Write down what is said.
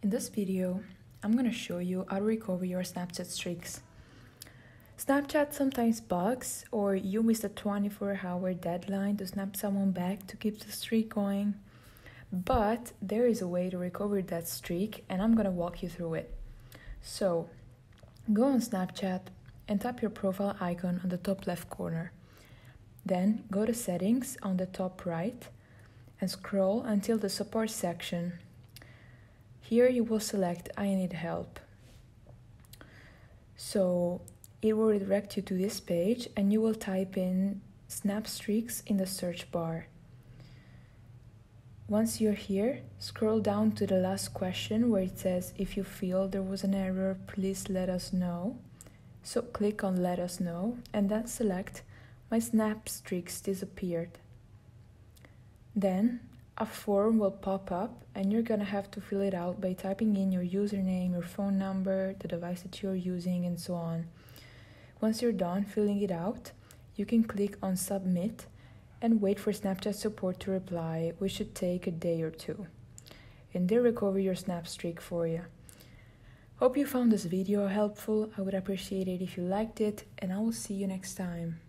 In this video, I'm gonna show you how to recover your Snapchat streaks. Snapchat sometimes bugs or you miss a 24 hour deadline to snap someone back to keep the streak going. But there is a way to recover that streak and I'm gonna walk you through it. So, go on Snapchat and tap your profile icon on the top left corner. Then go to settings on the top right and scroll until the support section. Here you will select I need help. So it will redirect you to this page and you will type in snap streaks in the search bar. Once you're here, scroll down to the last question where it says if you feel there was an error, please let us know. So click on let us know and then select my snap streaks disappeared. Then a form will pop up and you're gonna have to fill it out by typing in your username, your phone number, the device that you're using, and so on. Once you're done filling it out, you can click on submit and wait for Snapchat support to reply, which should take a day or two. And they'll recover your snap streak for you. Hope you found this video helpful. I would appreciate it if you liked it, and I will see you next time.